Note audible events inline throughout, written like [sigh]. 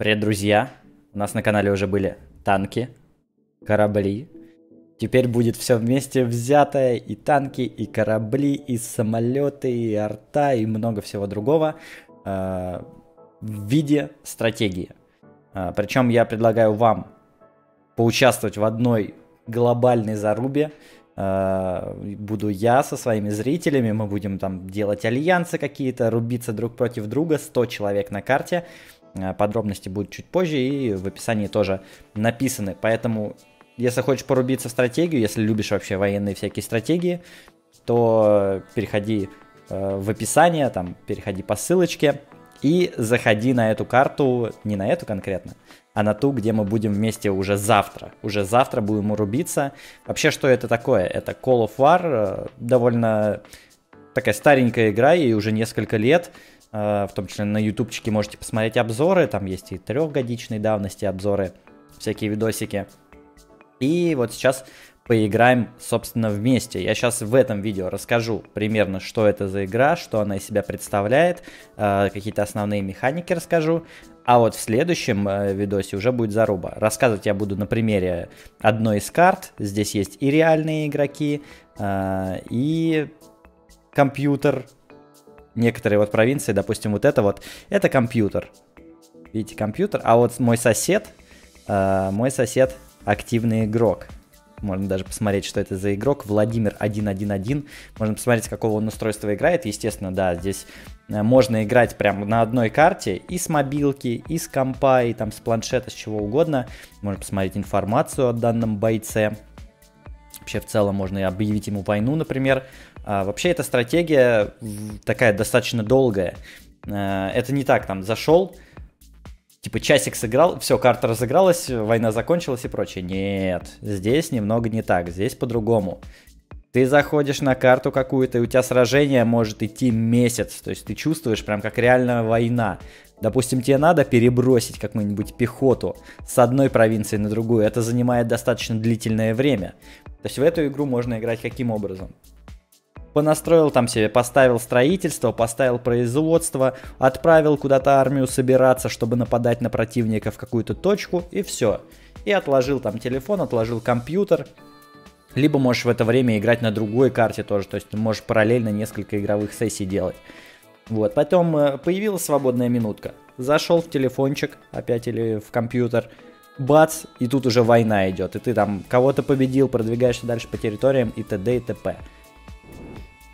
Привет, друзья! У нас на канале уже были танки, корабли. Теперь будет все вместе взятое, и танки, и корабли, и самолеты, и арта, и много всего другого э, в виде стратегии. Э, причем я предлагаю вам поучаствовать в одной глобальной зарубе. Э, буду я со своими зрителями, мы будем там делать альянсы какие-то, рубиться друг против друга, 100 человек на карте. Э, подробности будут чуть позже и в описании тоже написаны. Поэтому, если хочешь порубиться в стратегию, если любишь вообще военные всякие стратегии, то переходи э, в описание, там переходи по ссылочке и заходи на эту карту, не на эту конкретно, а на ту, где мы будем вместе уже завтра. Уже завтра будем рубиться. Вообще, что это такое? Это Call of War, э, довольно такая старенькая игра, ей уже несколько лет. Э, в том числе на ютубчике можете посмотреть обзоры, там есть и трехгодичной давности обзоры, всякие видосики. И вот сейчас поиграем, собственно, вместе. Я сейчас в этом видео расскажу примерно, что это за игра, что она из себя представляет, э, какие-то основные механики расскажу. А вот в следующем э, видосе уже будет заруба. Рассказывать я буду на примере одной из карт. Здесь есть и реальные игроки, и компьютер, некоторые вот провинции, допустим, вот это вот, это компьютер. Видите, компьютер. А вот мой сосед, э, мой сосед активный игрок. Можно даже посмотреть, что это за игрок. Владимир 111. Можно посмотреть, с какого он устройства играет. Естественно, да, здесь э, можно играть прямо на одной карте и с мобилки, и с компа, и там с планшета, с чего угодно. Можно посмотреть информацию о данном бойце. Вообще в целом можно и объявить ему войну, например. А, вообще эта стратегия такая достаточно долгая. А, это не так, там, зашел, типа часик сыграл, все, карта разыгралась, война закончилась и прочее. Нет, здесь немного не так, здесь по-другому. Ты заходишь на карту какую-то, и у тебя сражение может идти месяц. То есть ты чувствуешь прям как реальная война. Допустим, тебе надо перебросить какую-нибудь пехоту с одной провинции на другую. Это занимает достаточно длительное время. То есть в эту игру можно играть каким образом? Понастроил там себе, поставил строительство, поставил производство, отправил куда-то армию собираться, чтобы нападать на противника в какую-то точку, и все. И отложил там телефон, отложил компьютер. Либо можешь в это время играть на другой карте тоже, то есть ты можешь параллельно несколько игровых сессий делать. Вот, потом э, появилась свободная минутка. Зашел в телефончик опять или в компьютер, бац, и тут уже война идет. И ты там кого-то победил, продвигаешься дальше по территориям и т.д. и т.п.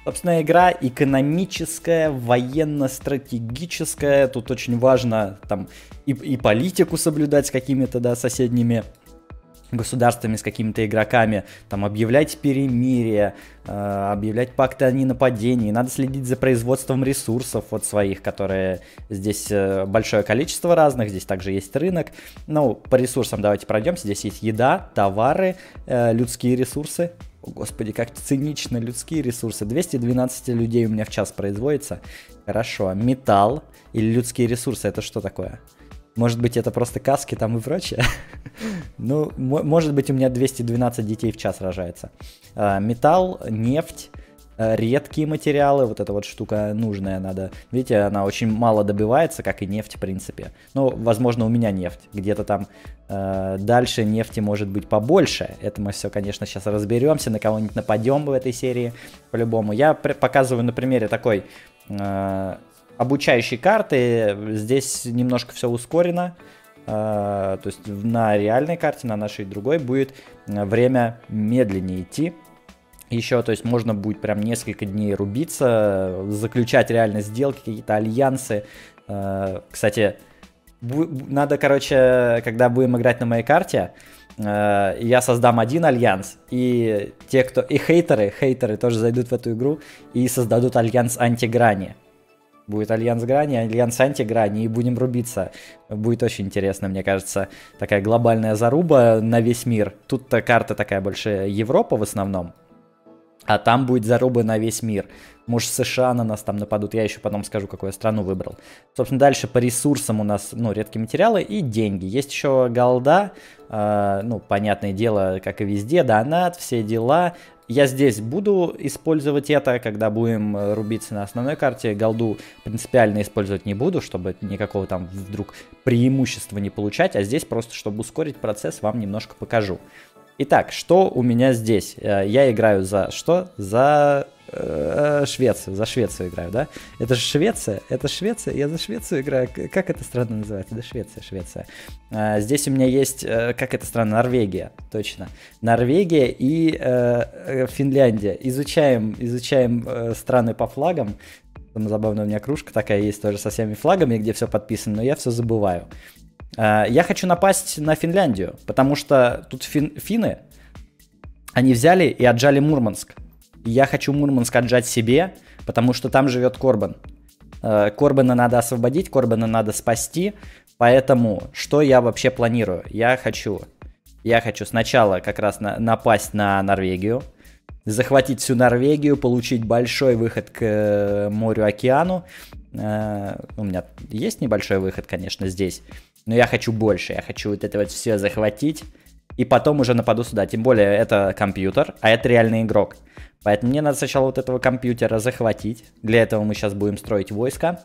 Собственно, игра экономическая, военно-стратегическая. Тут очень важно там и, и политику соблюдать с какими-то да, соседними государствами, с какими-то игроками, там объявлять перемирие, э, объявлять пакты о ненападении, надо следить за производством ресурсов вот своих, которые здесь э, большое количество разных, здесь также есть рынок. Ну, по ресурсам давайте пройдемся, здесь есть еда, товары, э, людские ресурсы, Господи, как цинично людские ресурсы. 212 людей у меня в час производится. Хорошо. Металл или людские ресурсы, это что такое? Может быть, это просто каски там и прочее? [laughs] ну, может быть, у меня 212 детей в час рожается. А, металл, нефть, редкие материалы, вот эта вот штука нужная надо. Видите, она очень мало добывается, как и нефть, в принципе. Ну, возможно, у меня нефть. Где-то там э, дальше нефти может быть побольше. Это мы все, конечно, сейчас разберемся, на кого-нибудь нападем в этой серии, по-любому. Я показываю на примере такой э, обучающей карты. Здесь немножко все ускорено. Uh, то есть на реальной карте, на нашей другой, будет время медленнее идти. Еще, то есть можно будет прям несколько дней рубиться, заключать реально сделки, какие-то альянсы. Э, кстати, надо, короче, когда будем играть на моей карте, э, я создам один альянс, и те, кто... И хейтеры, хейтеры тоже зайдут в эту игру и создадут альянс антиграни. Будет альянс грани, альянс антиграни, и будем рубиться. Будет очень интересно, мне кажется. Такая глобальная заруба на весь мир. Тут-то карта такая больше Европа в основном. А там будет заруба на весь мир. Может, США на нас там нападут, я еще потом скажу, какую я страну выбрал. Собственно, дальше по ресурсам у нас, ну, редкие материалы и деньги. Есть еще голда, э, ну, понятное дело, как и везде, донат, все дела. Я здесь буду использовать это, когда будем э, рубиться на основной карте. Голду принципиально использовать не буду, чтобы никакого там вдруг преимущества не получать, а здесь просто, чтобы ускорить процесс, вам немножко покажу. Итак, что у меня здесь? Э, я играю за что? За э, Швецию. За Швецию играю, да? Это же Швеция? Это Швеция? Я за Швецию играю. Как эта страна называется? Да, Швеция, Швеция. А, здесь у меня есть, э, как эта страна? Норвегия, точно. Норвегия и э, Финляндия. Изучаем, изучаем страны по флагам. Там забавная у меня кружка такая есть тоже со всеми флагами, где все подписано, но я все забываю. Э, я хочу напасть на Финляндию, потому что тут фин, финны, они взяли и отжали Мурманск. Я хочу Мурманск отжать себе, потому что там живет Корбан. Э, Корбана надо освободить, Корбана надо спасти. Поэтому что я вообще планирую? Я хочу, я хочу сначала как раз на, напасть на Норвегию, захватить всю Норвегию, получить большой выход к э, морю-океану. У меня есть небольшой выход, конечно, здесь но я хочу больше, я хочу вот это вот все захватить, и потом уже нападу сюда. Тем более это компьютер, а это реальный игрок. Поэтому мне надо сначала вот этого компьютера захватить. Для этого мы сейчас будем строить войска,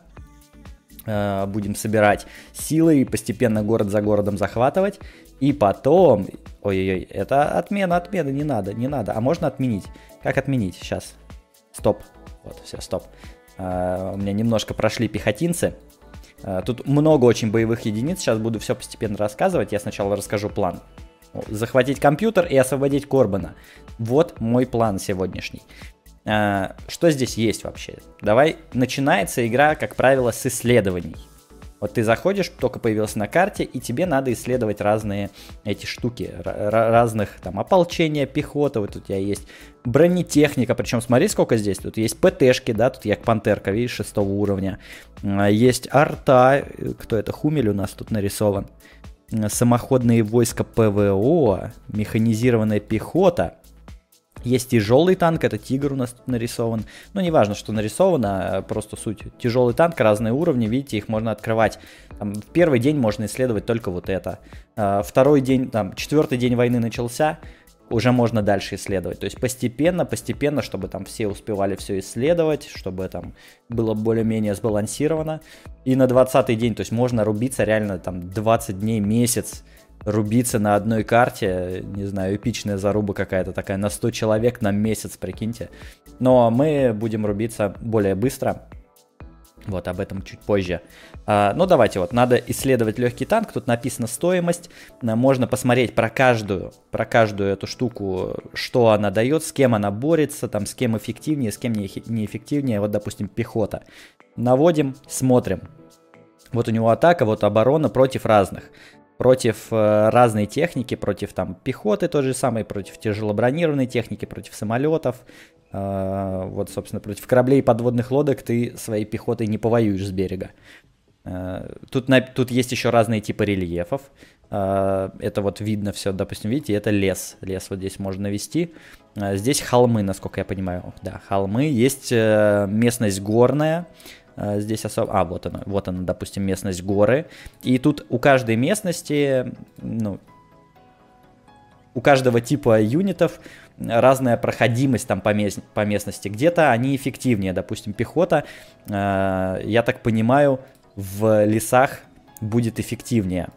э, будем собирать силы и постепенно город за городом захватывать. И потом... Ой-ой-ой, это отмена, отмена, не надо, не надо. А можно отменить? Как отменить? Сейчас. Стоп. Вот, все, стоп. Uh, у меня немножко прошли пехотинцы. Э, тут много очень боевых единиц, сейчас буду все постепенно рассказывать. Я сначала расскажу план. Захватить компьютер и освободить Корбана. Вот мой план сегодняшний. Э, что здесь есть вообще? Давай, начинается игра, как правило, с исследований. Вот ты заходишь, только появился на карте, и тебе надо исследовать разные эти штуки, разных там ополчения, пехота, вот у тебя есть бронетехника, причем смотри, сколько здесь, тут есть ПТшки, да, тут як пантерка, видишь, шестого уровня, есть арта, кто это, Хумель у нас тут нарисован, самоходные войска ПВО, механизированная пехота, есть тяжелый танк, это тигр у нас тут нарисован. Ну, не важно, что нарисовано, а просто суть. Тяжелый танк, разные уровни, видите, их можно открывать. Там, в первый день можно исследовать только вот это. А, второй день, там, четвертый день войны начался, уже можно дальше исследовать. То есть постепенно, постепенно, чтобы там все успевали все исследовать, чтобы там было более-менее сбалансировано. И на 20 день, то есть можно рубиться реально там 20 дней, месяц, рубиться на одной карте, не знаю, эпичная заруба какая-то такая, на 100 человек на месяц, прикиньте. Но мы будем рубиться более быстро, вот об этом чуть позже. А, ну давайте вот, надо исследовать легкий танк, тут написана стоимость, можно посмотреть про каждую, про каждую эту штуку, что она дает, с кем она борется, там с кем эффективнее, с кем неэффективнее, вот допустим пехота. Наводим, смотрим. Вот у него атака, вот оборона против разных против э, разной техники, против там пехоты той же самой, против тяжелобронированной техники, против самолетов. Э, вот, собственно, против кораблей и подводных лодок ты своей пехотой не повоюешь с берега. Э, тут, на, тут есть еще разные типы рельефов. Это вот видно все, допустим, видите, это лес. Лес вот здесь можно навести. Здесь холмы, насколько я понимаю. Да, холмы. Есть местность горная. А, здесь особо... А, вот она, вот она, допустим, местность горы. И тут у каждой местности, ну, у каждого типа юнитов разная проходимость там по, мест, по местности. Где-то они эффективнее, допустим, пехота, э, я так понимаю, в лесах будет эффективнее.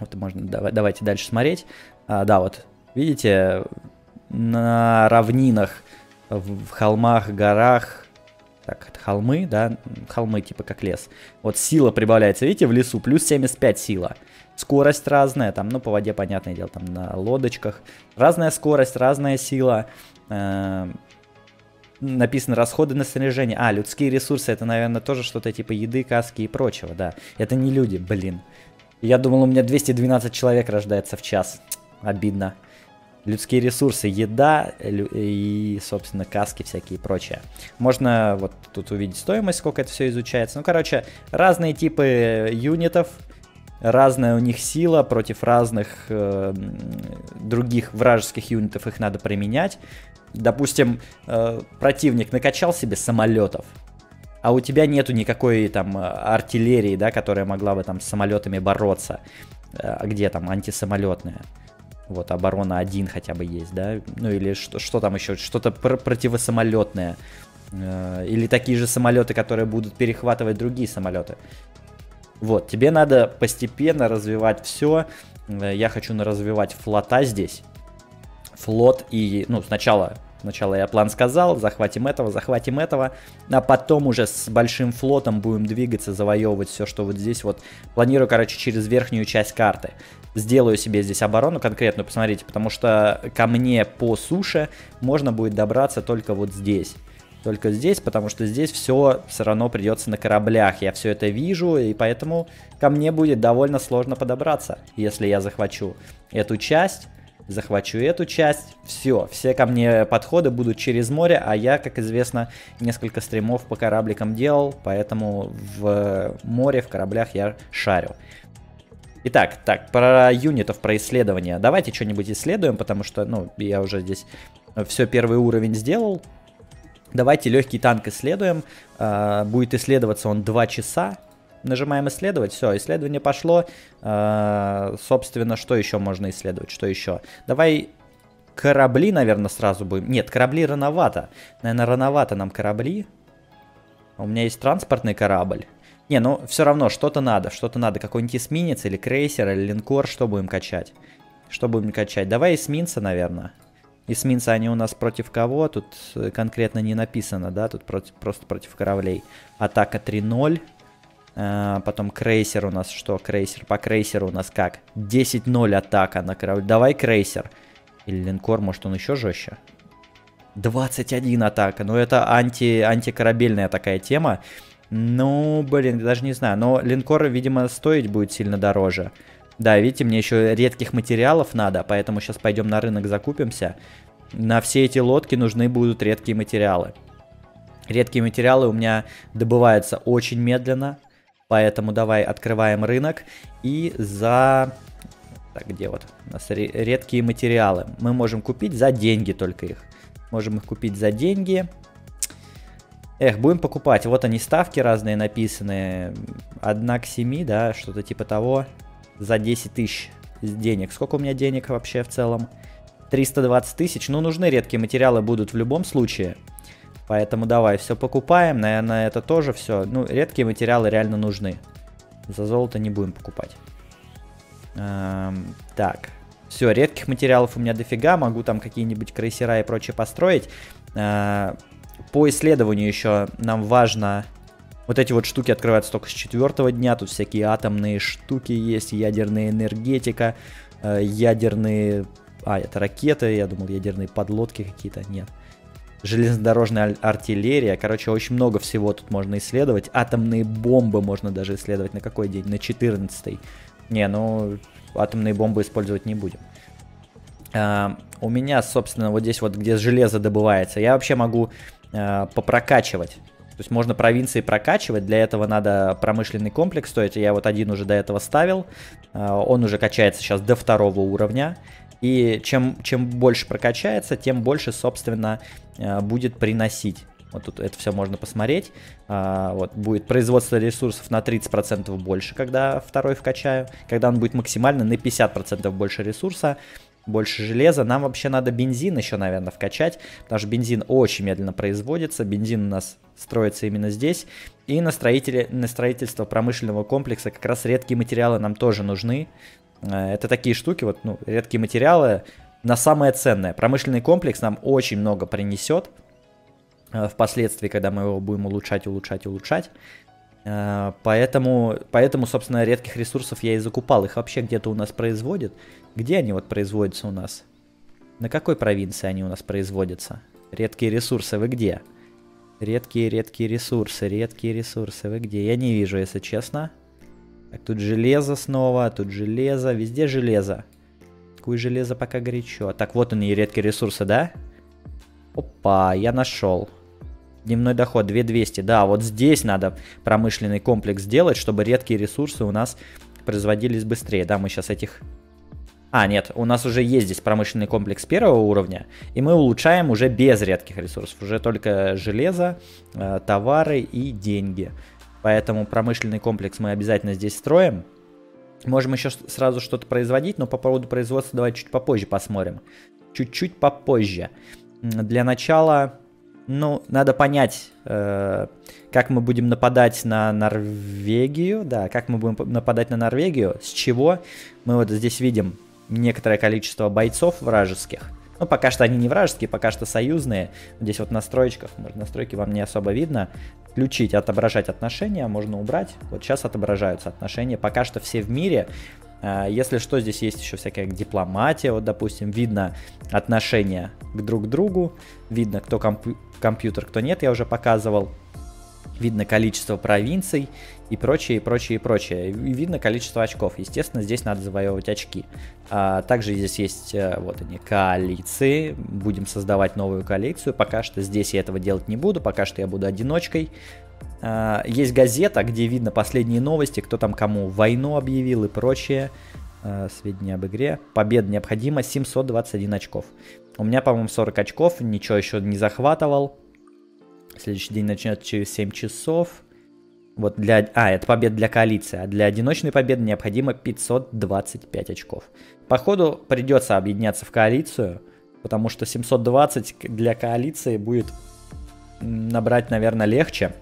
Вот можно, давай, давайте дальше смотреть. А, да, вот, видите, на равнинах, в холмах, горах, так, это холмы, да, холмы типа как лес. Вот сила прибавляется, видите, в лесу, плюс 75 сила. Скорость разная, там, ну, по воде, понятное дело, там, на лодочках. Разная скорость, разная сила. Э написано расходы на снаряжение. А, людские ресурсы, это, наверное, тоже что-то типа еды, каски и прочего, да. Это не люди, блин. Я думал, у меня 212 человек рождается в час. Обидно людские ресурсы, еда и, собственно, каски всякие и прочее. Можно вот тут увидеть стоимость, сколько это все изучается. Ну, короче, разные типы юнитов, разная у них сила против разных э, других вражеских юнитов, их надо применять. допустим, э, противник накачал себе самолетов, а у тебя нету никакой там артиллерии, да, которая могла бы там с самолетами бороться. А где там антисамолетная? Вот, оборона 1 хотя бы есть, да? Ну или что, что там еще? Что-то пр противосамолетное. Э, или такие же самолеты, которые будут перехватывать другие самолеты. Вот, тебе надо постепенно развивать все. Э, я хочу развивать флота здесь. Флот и, ну, сначала Сначала я план сказал, захватим этого, захватим этого, а потом уже с большим флотом будем двигаться, завоевывать все, что вот здесь вот. Планирую, короче, через верхнюю часть карты. Сделаю себе здесь оборону конкретную, посмотрите, потому что ко мне по суше можно будет добраться только вот здесь только здесь, потому что здесь все все равно придется на кораблях. Я все это вижу, и поэтому ко мне будет довольно сложно подобраться, если я захвачу эту часть захвачу эту часть, все, все ко мне подходы будут через море, а я, как известно, несколько стримов по корабликам делал, поэтому в море, в кораблях я шарю. Итак, так, про юнитов, про исследования. Давайте что-нибудь исследуем, потому что, ну, я уже здесь все первый уровень сделал. Давайте легкий танк исследуем. Uh, будет исследоваться он 2 часа нажимаем исследовать, все, исследование пошло. Э, собственно, что еще можно исследовать, что еще? Давай корабли, наверное, сразу будем. Нет, корабли рановато. Наверное, рановато нам корабли. У меня есть транспортный корабль. Не, ну все равно что-то надо, что-то надо. Какой-нибудь эсминец или крейсер или линкор, что будем качать? Что будем качать? Давай эсминца, наверное. Эсминцы, они у нас против кого? Тут э, конкретно не написано, да? Тут против, просто против кораблей. Атака 3-0. А, потом крейсер у нас что? Крейсер. По крейсеру у нас как? 10-0 атака на корабль. Давай крейсер. Или линкор, может он еще жестче? 21 атака. Ну это анти, антикорабельная такая тема. Ну, блин, даже не знаю. Но линкор, видимо, стоить будет сильно дороже. Да, видите, мне еще редких материалов надо, поэтому сейчас пойдем на рынок закупимся. На все эти лодки нужны будут редкие материалы. Редкие материалы у меня добываются очень медленно. Поэтому давай открываем рынок и за... Так, где вот у нас редкие материалы. Мы можем купить за деньги только их. Можем их купить за деньги. Эх, будем покупать. Вот они ставки разные написаны. Одна к 7, да, что-то типа того. За 10 тысяч денег. Сколько у меня денег вообще в целом? 320 тысяч. Ну, нужны редкие материалы будут в любом случае. Поэтому давай, все покупаем. Наверное, это тоже все. Ну, редкие материалы реально нужны. За золото не будем покупать. Эм, так. Все, редких материалов у меня дофига. Могу там какие-нибудь крейсера и прочее построить. Э, по исследованию еще нам важно... Вот эти вот штуки открываются только с четвертого дня. Тут всякие атомные штуки есть, ядерная энергетика, э, ядерные... А, это ракеты, я думал, ядерные подлодки какие-то. Нет железнодорожная артиллерия. Короче, очень много всего тут можно исследовать. Атомные бомбы можно даже исследовать. На какой день? На 14 Не, ну, атомные бомбы использовать не будем. А, у меня, собственно, вот здесь вот, где железо добывается, я вообще могу а, попрокачивать. То есть можно провинции прокачивать, для этого надо промышленный комплекс стоить. Я вот один уже до этого ставил, а, он уже качается сейчас до второго уровня. И чем, чем больше прокачается, тем больше, собственно, э, будет приносить. Вот тут это все можно посмотреть. А, вот будет производство ресурсов на 30% больше, когда второй вкачаю. Когда он будет максимально на 50% больше ресурса, больше железа. Нам вообще надо бензин еще, наверное, вкачать, потому что бензин очень медленно производится. Бензин у нас строится именно здесь. И на, строителе, на строительство промышленного комплекса как раз редкие материалы нам тоже нужны. Э, это такие штуки, вот, ну, редкие материалы на самое ценное. Промышленный комплекс нам очень много принесет э, впоследствии, когда мы его будем улучшать, улучшать, улучшать. Э, поэтому, поэтому, собственно, редких ресурсов я и закупал. Их вообще где-то у нас производят. Где они вот производятся у нас? На какой провинции они у нас производятся? Редкие ресурсы вы где? Редкие, редкие ресурсы, редкие ресурсы вы где? Я не вижу, если честно. Так, тут железо снова, тут железо, везде железо. Какое железо пока горячо. Так, вот они, редкие ресурсы, да? Опа, я нашел. Дневной доход 2200. Да, вот здесь надо промышленный комплекс сделать, чтобы редкие ресурсы у нас производились быстрее. Да, мы сейчас этих... А, нет, у нас уже есть здесь промышленный комплекс первого уровня, и мы улучшаем уже без редких ресурсов, уже только железо, э, товары и деньги. Поэтому промышленный комплекс мы обязательно здесь строим. Можем еще сразу что-то производить, но по поводу производства давай чуть попозже посмотрим. Чуть-чуть попозже. Для начала ну, надо понять, э, как мы будем нападать на Норвегию, да, как мы будем нападать на Норвегию, с чего мы вот здесь видим некоторое количество бойцов вражеских. Ну, пока что они не вражеские, пока что союзные. Здесь вот в настроечках, может, настройки вам не особо видно. Включить, отображать отношения, можно убрать. Вот сейчас отображаются отношения. Пока что все в мире. А, если что, здесь есть еще всякая дипломатия, вот, допустим, видно отношения к друг другу, видно, кто компью компьютер, кто нет, я уже показывал, видно количество провинций и прочее, и прочее, и прочее. И видно количество очков. Естественно, здесь надо завоевывать очки. А, также здесь есть э, вот они, коалиции. Будем создавать новую коалицию. Пока что здесь я этого делать не буду. Пока что я буду одиночкой. А, есть газета, где видно последние новости, кто там кому войну объявил и прочее. А, сведения об игре. Победа необходима 721 очков. У меня, по-моему, 40 очков, ничего еще не захватывал. Следующий день начнется через 7 часов. Вот для... А, это победа для коалиции. А для одиночной победы необходимо 525 очков. Походу, придется объединяться в коалицию, потому что 720 для коалиции будет набрать, наверное, легче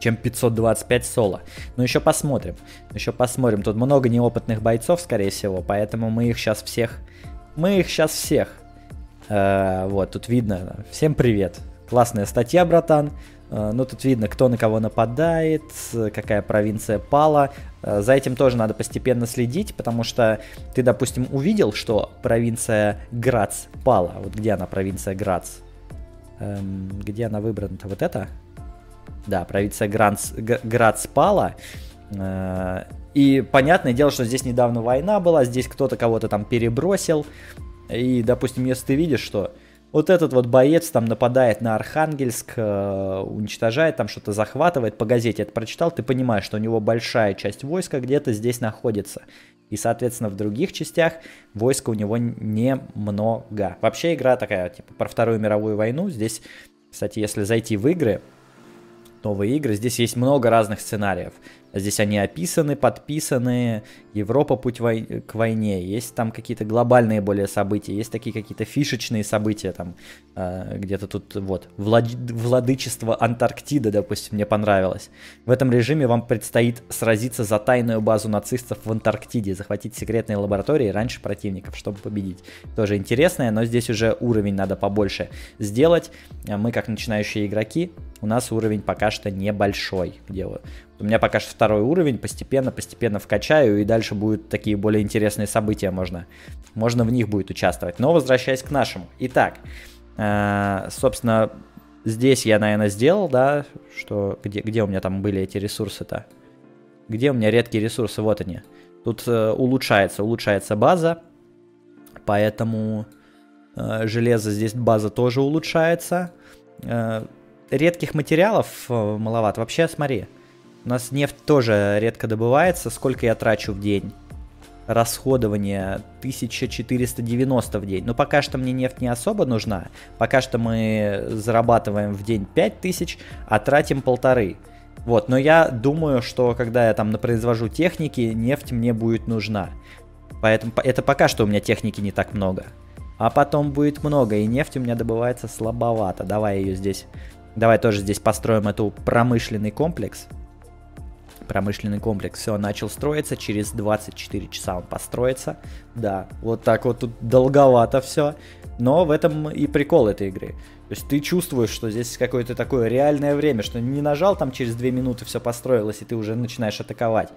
чем 525 соло. Но еще посмотрим. Еще посмотрим. Тут много неопытных бойцов, скорее всего, поэтому мы их сейчас всех... Мы их сейчас всех. Э, вот, тут видно. Всем привет. Классная статья, братан. Э, ну, тут видно, кто на кого нападает, какая провинция пала. Э, за этим тоже надо постепенно следить, потому что ты, допустим, увидел, что провинция Грац пала. Вот где она, провинция Грац? Эм, где она выбрана-то? Вот это? Да, провинция Гранц, Град спала. Э, и понятное дело, что здесь недавно война была, здесь кто-то кого-то там перебросил. И, допустим, если ты видишь, что вот этот вот боец там нападает на Архангельск, э, уничтожает, там что-то захватывает, по газете это прочитал, ты понимаешь, что у него большая часть войска где-то здесь находится. И, соответственно, в других частях войска у него немного. Вообще игра такая, типа, про Вторую мировую войну. Здесь, кстати, если зайти в игры, новые игры. Здесь есть много разных сценариев. Здесь они описаны, подписаны. Европа путь вой... к войне. Есть там какие-то глобальные более события. Есть такие какие-то фишечные события. Там э, где-то тут вот Влад... владычество Антарктиды, допустим, мне понравилось. В этом режиме вам предстоит сразиться за тайную базу нацистов в Антарктиде. Захватить секретные лаборатории раньше противников, чтобы победить. Тоже интересное, но здесь уже уровень надо побольше сделать. Мы как начинающие игроки, у нас уровень пока что небольшой. Где у меня пока что второй уровень, постепенно-постепенно вкачаю, и дальше будут такие более интересные события, можно, можно в них будет участвовать. Но возвращаясь к нашему. Итак, э, собственно, здесь я, наверное, сделал, да, что, где, где у меня там были эти ресурсы-то? Где у меня редкие ресурсы? Вот они. Тут э, улучшается, улучшается база, поэтому э, железо здесь база тоже улучшается. Э, редких материалов э, маловато. Вообще, смотри, у нас нефть тоже редко добывается. Сколько я трачу в день? Расходование 1490 в день. Но пока что мне нефть не особо нужна. Пока что мы зарабатываем в день 5000, а тратим полторы. Вот, но я думаю, что когда я там произвожу техники, нефть мне будет нужна. Поэтому это пока что у меня техники не так много. А потом будет много, и нефть у меня добывается слабовато. Давай ее здесь... Давай тоже здесь построим эту промышленный комплекс промышленный комплекс. Все, начал строиться, через 24 часа он построится. Да, вот так вот тут долговато все. Но в этом и прикол этой игры. То есть ты чувствуешь, что здесь какое-то такое реальное время, что не нажал там через 2 минуты все построилось, и ты уже начинаешь атаковать.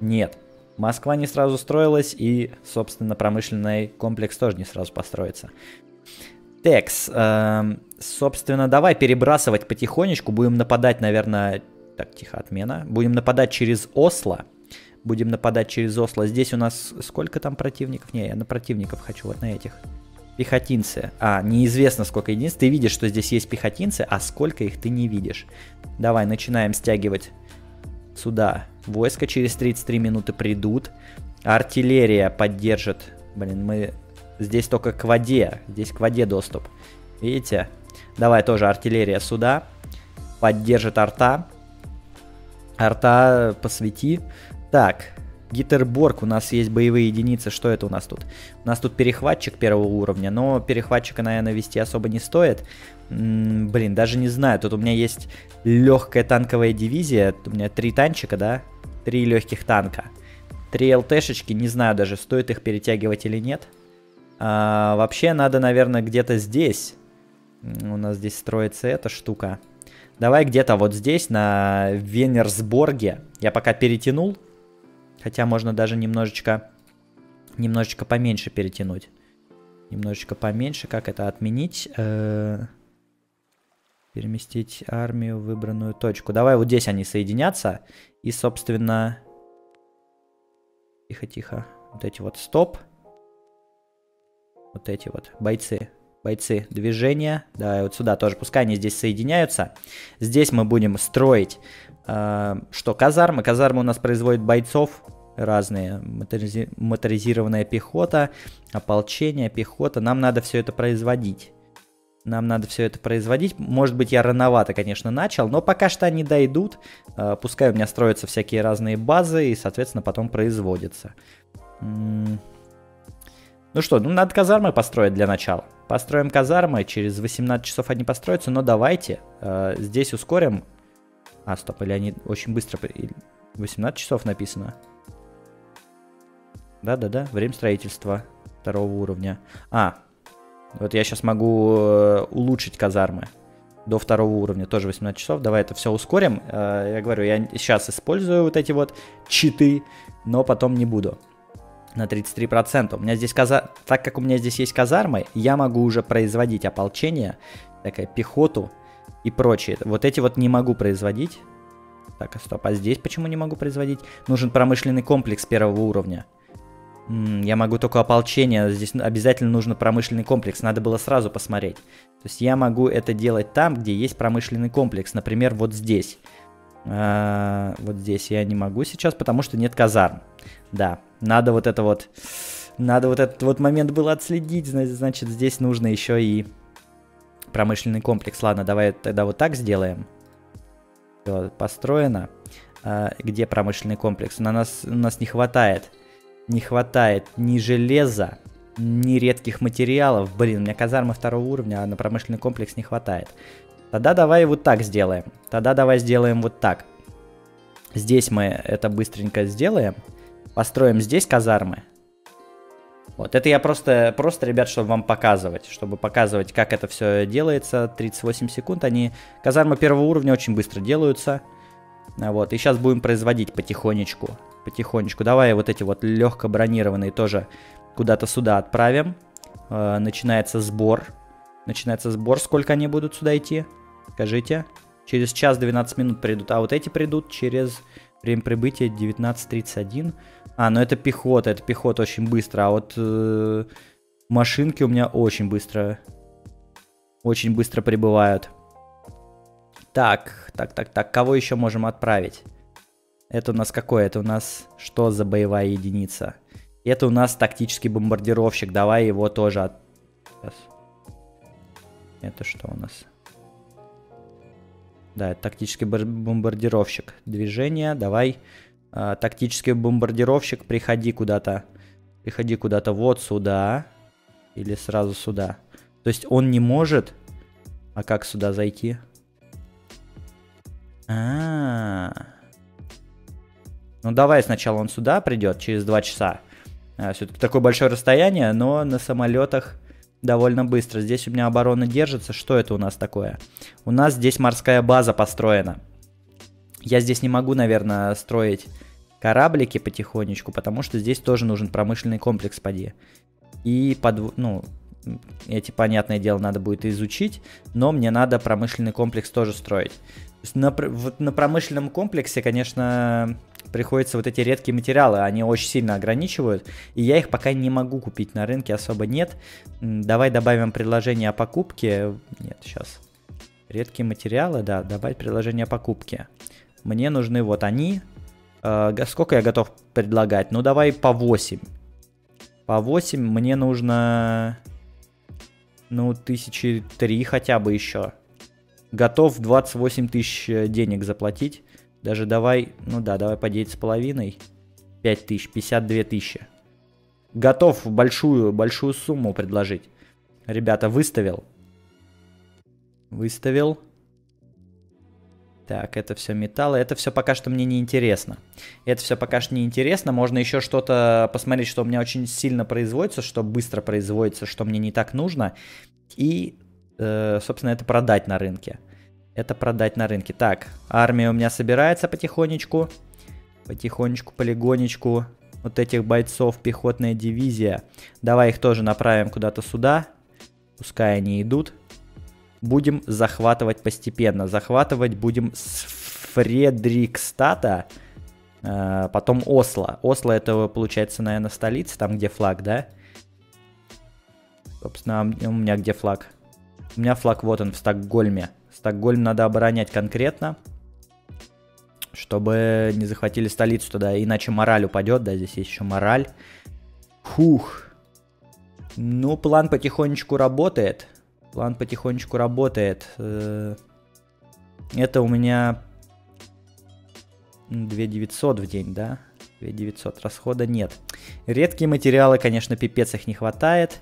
Нет. Москва не сразу строилась, и, собственно, промышленный комплекс тоже не сразу построится. Текс, э, собственно, давай перебрасывать потихонечку, будем нападать, наверное, так, тихо, отмена. Будем нападать через Осло. Будем нападать через Осло. Здесь у нас сколько там противников? Не, я на противников хочу, вот на этих. Пехотинцы. А, неизвестно сколько единиц. Ты видишь, что здесь есть пехотинцы, а сколько их ты не видишь. Давай, начинаем стягивать сюда. Войска через 33 минуты придут. Артиллерия поддержит Блин, мы здесь только к воде. Здесь к воде доступ. Видите? Давай тоже артиллерия сюда. Поддержит арта. Арта посвети. Так, Гитерборг, у нас есть боевые единицы, что это у нас тут? У нас тут перехватчик первого уровня, но перехватчика, наверное, вести особо не стоит. М -м, блин, даже не знаю, тут у меня есть легкая танковая дивизия, у меня три танчика, да? Три легких танка. Три ЛТшечки, не знаю даже, стоит их перетягивать или нет. А, вообще надо, наверное, где-то здесь. У нас здесь строится эта штука. Давай где-то вот здесь, на Венерсборге. Я пока перетянул Хотя можно даже немножечко, немножечко поменьше перетянуть. Немножечко поменьше. Как это отменить? Э -э переместить армию в выбранную точку. Давай вот здесь они соединятся. И, собственно... Тихо-тихо. Вот эти вот стоп. Вот эти вот бойцы. Бойцы движения. Да, вот сюда тоже. Пускай они здесь соединяются. Здесь мы будем строить а, что казармы? Казармы у нас производят бойцов разные, мотори моторизированная пехота, ополчение, пехота. Нам надо все это производить. Нам надо все это производить. Может быть, я рановато, конечно, начал, но пока что они дойдут. А, пускай у меня строятся всякие разные базы и, соответственно, потом производятся. Ну что, ну надо казармы построить для начала. Построим казармы, через 18 часов они построятся, но давайте э, здесь ускорим а, стоп, или они очень быстро... 18 часов написано. Да-да-да, время строительства второго уровня. А, вот я сейчас могу э, улучшить казармы до второго уровня, тоже 18 часов. Давай это все ускорим. Э, я говорю, я сейчас использую вот эти вот читы, но потом не буду. На 33%. У меня здесь каза... Так как у меня здесь есть казармы, я могу уже производить ополчение, такая пехоту, и прочее. Вот эти вот не могу производить. Так, а стоп, а здесь почему не могу производить? Нужен промышленный комплекс первого уровня. М -м, я могу только ополчение, здесь обязательно нужен промышленный комплекс, надо было сразу посмотреть. То есть я могу это делать там, где есть промышленный комплекс, например, вот здесь. А, вот здесь я не могу сейчас, потому что нет казарм. Да, надо вот это вот... Надо вот этот вот момент было отследить, значит, здесь нужно еще и промышленный комплекс. Ладно, давай тогда вот так сделаем. Все, построено. А, где промышленный комплекс? На нас, у нас не хватает. Не хватает ни железа, ни редких материалов. Блин, у меня казарма второго уровня, а на промышленный комплекс не хватает. Тогда давай вот так сделаем. Тогда давай сделаем вот так. Здесь мы это быстренько сделаем. Построим здесь казармы. Вот, это я просто, просто, ребят, чтобы вам показывать, чтобы показывать, как это все делается. 38 секунд, они, казармы первого уровня очень быстро делаются. Вот, и сейчас будем производить потихонечку, потихонечку. Давай вот эти вот легко бронированные тоже куда-то сюда отправим. Э, начинается сбор. Начинается сбор, сколько они будут сюда идти? Скажите. Через час 12 минут придут, а вот эти придут через время прибытия 19.31. А, ну это пехота, это пехота очень быстро, а вот э, машинки у меня очень быстро, очень быстро прибывают. Так, так, так, так, кого еще можем отправить? Это у нас какое? Это у нас что за боевая единица? Это у нас тактический бомбардировщик, давай его тоже от... Сейчас. Это что у нас? Да, тактический бомбардировщик. Движение, давай а, тактический бомбардировщик, приходи куда-то. Приходи куда-то вот сюда. Или сразу сюда. То есть он не может... А как сюда зайти? А, -а, -а. Ну давай сначала он сюда придет через два часа. А, Все-таки такое большое расстояние, но на самолетах довольно быстро. Здесь у меня оборона держится. Что это у нас такое? У нас здесь морская база построена. Я здесь не могу, наверное, строить кораблики потихонечку, потому что здесь тоже нужен промышленный комплекс поди. И под, ну, эти, понятное дело, надо будет изучить, но мне надо промышленный комплекс тоже строить. То есть на, промышленном комплексе, конечно, приходится вот эти редкие материалы, они очень сильно ограничивают, и я их пока не могу купить на рынке, особо нет. Давай добавим предложение о покупке. Нет, сейчас. Редкие материалы, да, добавить предложение о покупке. Мне нужны вот они. Э, сколько я готов предлагать? Ну, давай по 8. По 8 мне нужно... Ну, тысячи три хотя бы еще. Готов 28 тысяч денег заплатить. Даже давай, ну да, давай по 9,5. 5 тысяч, 52 тысячи. Готов большую, большую сумму предложить. Ребята, выставил. Выставил. Так, это все металлы. Это все пока что мне не интересно. Это все пока что не интересно. Можно еще что-то посмотреть, что у меня очень сильно производится, что быстро производится, что мне не так нужно. И, э, собственно, это продать на рынке. Это продать на рынке. Так, армия у меня собирается потихонечку. Потихонечку, полигонечку. Вот этих бойцов, пехотная дивизия. Давай их тоже направим куда-то сюда. Пускай они идут будем захватывать постепенно. Захватывать будем с Фредрикстата, э, потом Осло. Осло это, получается, наверное, столица, там, где флаг, да? Собственно, у меня где флаг? У меня флаг вот он, в Стокгольме. Стокгольм надо оборонять конкретно, чтобы не захватили столицу туда, иначе мораль упадет, да, здесь есть еще мораль. Фух. Ну, план потихонечку работает. План потихонечку работает. Э, это у меня 2900 в день, да? 2900. Расхода нет. Редкие материалы, конечно, пипец их не хватает.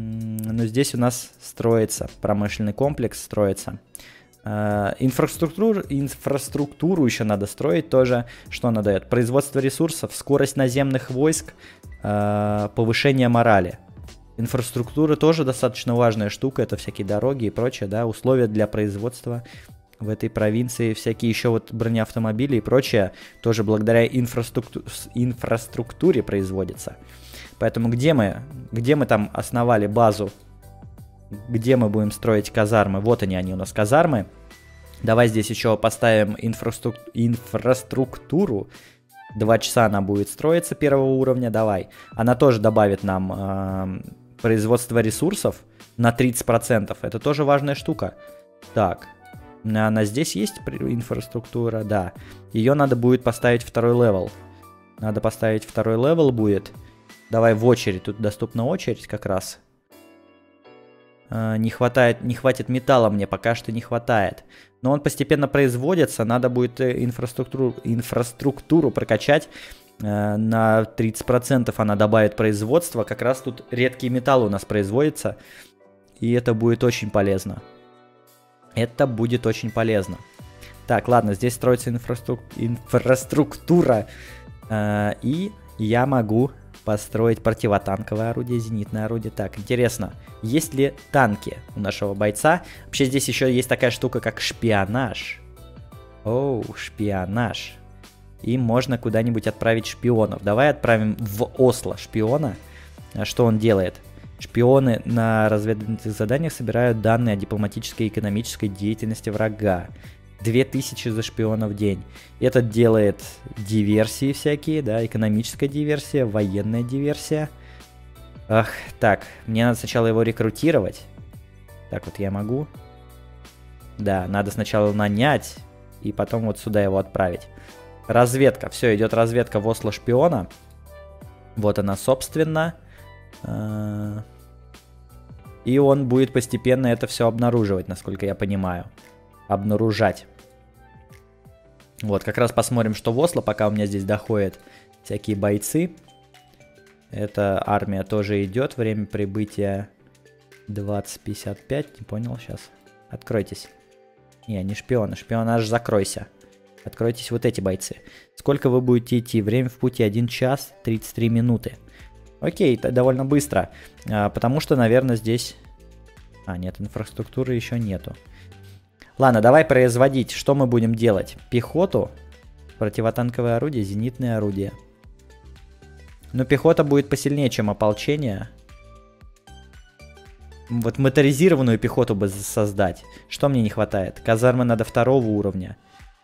Но здесь у нас строится промышленный комплекс, строится. Э, инфраструктуру, инфраструктуру еще надо строить тоже. Что она дает? Производство ресурсов, скорость наземных войск, э, повышение морали. Инфраструктура тоже достаточно важная штука, это всякие дороги и прочее, да, условия для производства в этой провинции, всякие еще вот бронеавтомобили и прочее, тоже благодаря инфраструкту... инфраструктуре производится. Поэтому где мы, где мы там основали базу, где мы будем строить казармы, вот они, они у нас казармы. Давай здесь еще поставим инфраструк... инфраструктуру, Два часа она будет строиться первого уровня, давай. Она тоже добавит нам э, производство ресурсов на 30%. Это тоже важная штука. Так, она здесь есть инфраструктура? Да. Ее надо будет поставить второй level. Надо поставить второй level будет. Давай в очередь. Тут доступна очередь как раз. А, не хватает, не хватит металла мне, пока что не хватает. Но он постепенно производится, надо будет э, инфраструктуру, инфраструктуру прокачать. Э, на 30% она добавит производство. Как раз тут редкие металлы у нас производятся. И это будет очень полезно. Это будет очень полезно. Так, ладно, здесь строится инфраструк... инфраструктура. Э, и я могу построить противотанковое орудие, зенитное орудие. Так, интересно, есть ли танки у нашего бойца? Вообще здесь еще есть такая штука, как шпионаж. Оу, шпионаж и можно куда-нибудь отправить шпионов. Давай отправим в Осло шпиона. А что он делает? Шпионы на разведывательных заданиях собирают данные о дипломатической и экономической деятельности врага. 2000 за шпиона в день. Этот делает диверсии всякие, да, экономическая диверсия, военная диверсия. Ах, так, мне надо сначала его рекрутировать. Так вот я могу. Да, надо сначала нанять, и потом вот сюда его отправить. Разведка. Все, идет разведка в Осло шпиона. Вот она, собственно. А, и он будет постепенно это все обнаруживать, насколько я понимаю. Обнаружать. Вот, как раз посмотрим, что в Осло, пока у меня здесь доходят всякие бойцы. Эта армия тоже идет. Время прибытия 20.55. Не понял сейчас. Откройтесь. Не, не шпиона. Шпионаж закройся. Откройтесь вот эти бойцы. Сколько вы будете идти? Время в пути 1 час 33 минуты. Окей, это довольно быстро. А, потому что, наверное, здесь... А, нет, инфраструктуры еще нету. Ладно, давай производить. Что мы будем делать? Пехоту, противотанковое орудие, зенитное орудие. Но пехота будет посильнее, чем ополчение. Вот моторизированную пехоту бы создать. Что мне не хватает? Казармы надо второго уровня.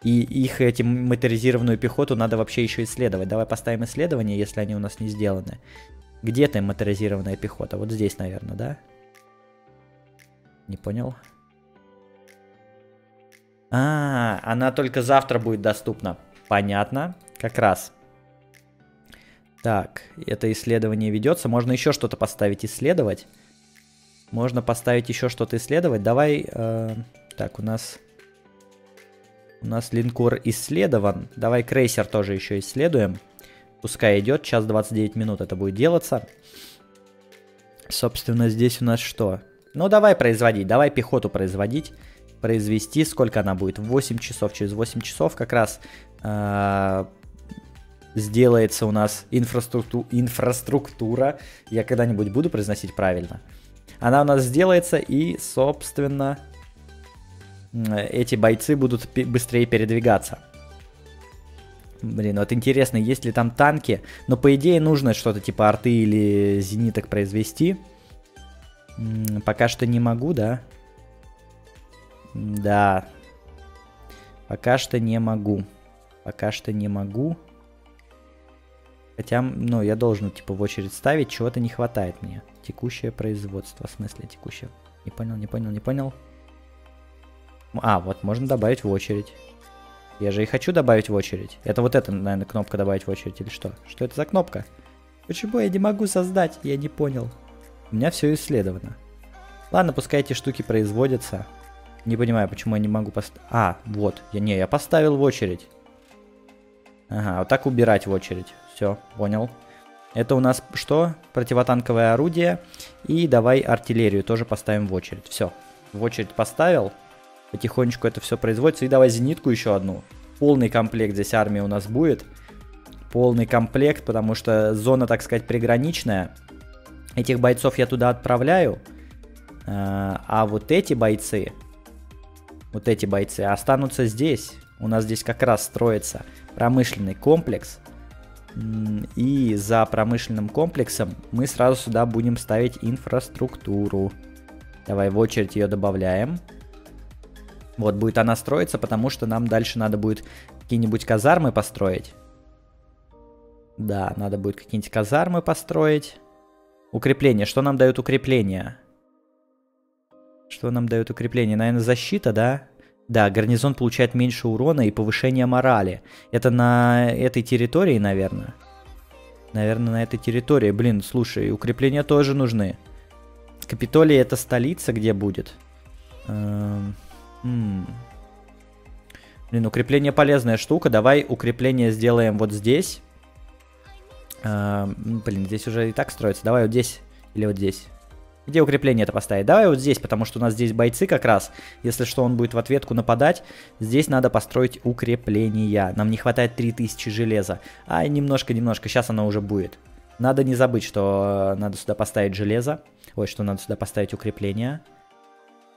И их, этим моторизированную пехоту, надо вообще еще исследовать. Давай поставим исследование, если они у нас не сделаны. Где ты моторизированная пехота? Вот здесь, наверное, да? Не понял. А, она только завтра будет доступна. Понятно. Как раз. Так, это исследование ведется. Можно еще что-то поставить исследовать. Можно поставить еще что-то исследовать. Давай... Э, так, у нас... У нас линкор исследован. Давай крейсер тоже еще исследуем. Пускай идет, час 29 минут это будет делаться. Собственно, здесь у нас что? Ну, давай производить, давай пехоту производить. Произвести, сколько она будет? 8 часов. Через 8 часов как раз э, сделается у нас инфраструкту инфраструктура. Я когда-нибудь буду произносить правильно. Она у нас сделается и, собственно, эти бойцы будут быстрее передвигаться. Блин, вот интересно, есть ли там танки. Но по идее нужно что-то типа арты или зениток произвести. Пока что не могу, да? Да. Пока что не могу. Пока что не могу. Хотя, ну, я должен, типа, в очередь ставить, чего-то не хватает мне. Текущее производство, в смысле текущее. Не понял, не понял, не понял. А, вот, можно добавить в очередь. Я же и хочу добавить в очередь. Это вот эта, наверное, кнопка добавить в очередь или что? Что это за кнопка? Почему я не могу создать? Я не понял. У меня все исследовано. Ладно, пускай эти штуки производятся. Не понимаю, почему я не могу поставить... А, вот. Я, не, я поставил в очередь. Ага, вот так убирать в очередь. Все, понял. Это у нас что? Противотанковое орудие. И давай артиллерию тоже поставим в очередь. Все, в очередь поставил. Потихонечку это все производится. И давай зенитку еще одну. Полный комплект здесь армии у нас будет. Полный комплект, потому что зона, так сказать, приграничная. Этих бойцов я туда отправляю. А, а вот эти бойцы, вот эти бойцы останутся здесь. У нас здесь как раз строится промышленный комплекс. И за промышленным комплексом мы сразу сюда будем ставить инфраструктуру. Давай в очередь ее добавляем. Вот будет она строиться, потому что нам дальше надо будет какие-нибудь казармы построить. Да, надо будет какие-нибудь казармы построить. Укрепление. Что нам дают укрепление? Что нам дает укрепление? Наверное, защита, да? Да, гарнизон получает меньше урона и повышение морали. Это на этой территории, наверное. Наверное, на этой территории. Блин, слушай, укрепления тоже нужны. Капитолий это столица, где будет? Эм, м Блин, укрепление полезная штука. Давай укрепление сделаем вот здесь. Эм, блин, здесь уже и так строится. Давай вот здесь или вот здесь. Где укрепление это поставить? Давай вот здесь, потому что у нас здесь бойцы как раз. Если что, он будет в ответку нападать. Здесь надо построить укрепления. Нам не хватает 3000 железа. А, немножко-немножко, сейчас оно уже будет. Надо не забыть, что надо сюда поставить железо. Ой, что надо сюда поставить укрепления.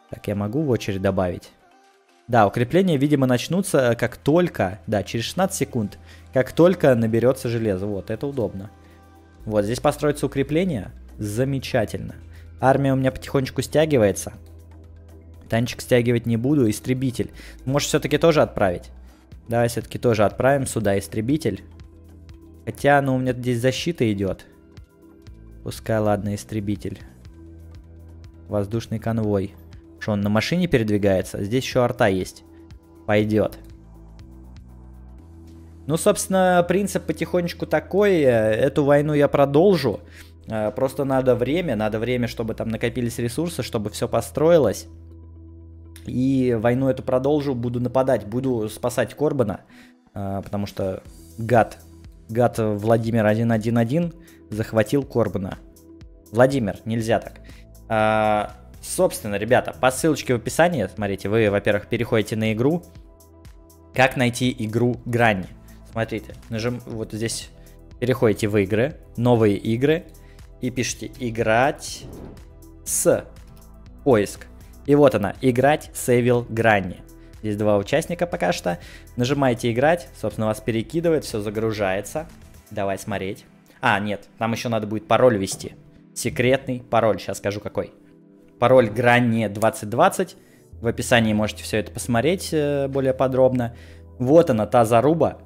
Так, я могу в очередь добавить? Да, укрепления, видимо, начнутся как только, да, через 16 секунд, как только наберется железо. Вот, это удобно. Вот, здесь построится укрепление. Замечательно. Армия у меня потихонечку стягивается. Танчик стягивать не буду. Истребитель. Может, все-таки тоже отправить? Давай все-таки тоже отправим сюда истребитель. Хотя, ну, у меня здесь защита идет. Пускай, ладно, истребитель. Воздушный конвой. Что, он на машине передвигается? Здесь еще арта есть. Пойдет. Ну, собственно, принцип потихонечку такой. Эту войну я продолжу. Э, просто надо время, надо время, чтобы там накопились ресурсы, чтобы все построилось. И войну эту продолжу, буду нападать, буду спасать Корбана, э, потому что гад, гад Владимир 111 захватил Корбана. Владимир, нельзя так. А, собственно, ребята, по ссылочке в описании, смотрите, вы, во-первых, переходите на игру. Как найти игру Грани? Смотрите, нажим вот здесь, переходите в игры, новые игры, и пишите «играть с поиск». И вот она, «играть с Evil Granny». Здесь два участника пока что. Нажимаете «играть», собственно, вас перекидывает, все загружается. Давай смотреть. А, нет, там еще надо будет пароль ввести. Секретный пароль, сейчас скажу какой. Пароль Гранни 2020. В описании можете все это посмотреть э, более подробно. Вот она, та заруба.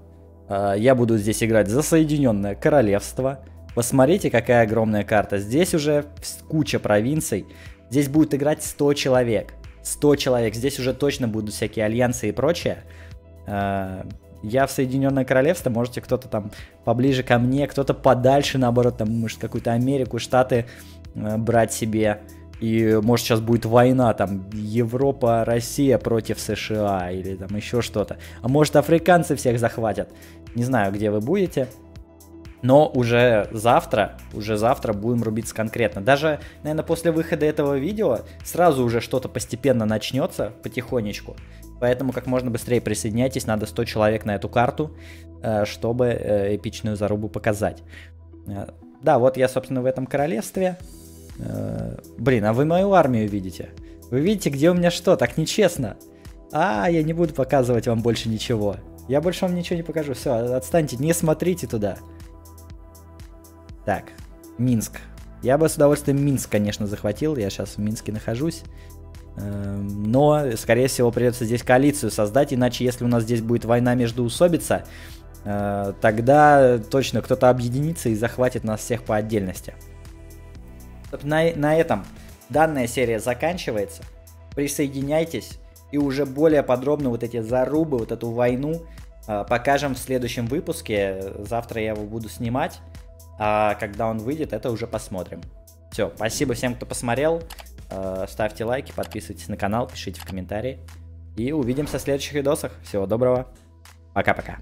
Э, я буду здесь играть за Соединенное Королевство. Посмотрите, какая огромная карта. Здесь уже куча провинций. Здесь будет играть 100 человек. 100 человек. Здесь уже точно будут всякие альянсы и прочее. А, Я в Соединенное Королевство, можете кто-то там поближе ко мне, кто-то подальше, наоборот, там, может, какую-то Америку, Штаты э, брать себе. И может сейчас будет война, там, Европа, Россия против США или там еще что-то. А может африканцы всех захватят. Не знаю, где вы будете. Но уже завтра, уже завтра будем рубиться конкретно. Даже, наверное, после выхода этого видео сразу уже что-то постепенно начнется, потихонечку. Поэтому как можно быстрее присоединяйтесь, надо 100 человек на эту карту, э, чтобы э, эпичную зарубу показать. Э, да, вот я, собственно, в этом королевстве. Блин, а вы мою армию видите? Вы видите, где у меня что? Так нечестно. А, я не буду показывать вам больше ничего. Я больше вам ничего не покажу. Все, отстаньте, не смотрите туда. Так, Минск. Я бы с удовольствием Минск, конечно, захватил. Я сейчас в Минске нахожусь. Эм, но, скорее всего, придется здесь коалицию создать, иначе если у нас здесь будет война между усобица, э, тогда точно кто-то объединится и захватит нас всех по отдельности. На, на этом данная серия заканчивается. Присоединяйтесь и уже более подробно вот эти зарубы, вот эту войну э, покажем в следующем выпуске. Завтра я его буду снимать, а когда он выйдет, это уже посмотрим. Все, спасибо всем, кто посмотрел. Э, ставьте лайки, подписывайтесь на канал, пишите в комментарии. И увидимся в следующих видосах. Всего доброго. Пока-пока.